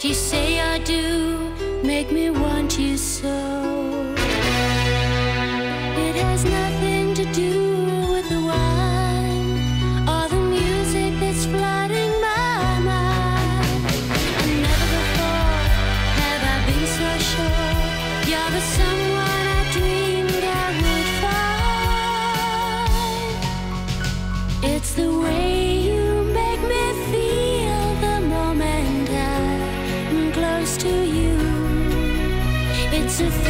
What you say I do make me want you so. It has nothing to do. to